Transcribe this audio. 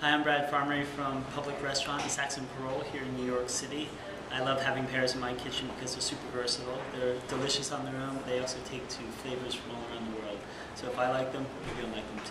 Hi, I'm Brad Farmerie from Public Restaurant in Saxon Parole here in New York City. I love having pears in my kitchen because they're super versatile. They're delicious on their own. They also take to flavors from all around the world. So if I like them, you're going to like them too.